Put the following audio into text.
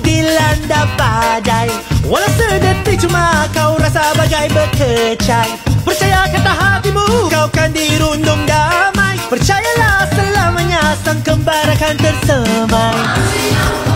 dilanda badai. Walau sedetik cuma kau rasa bagai berkecai. Percaya kata hatimu kau kan dirundung damai. Percayalah selamanya sang kembar akan tersemai. Masih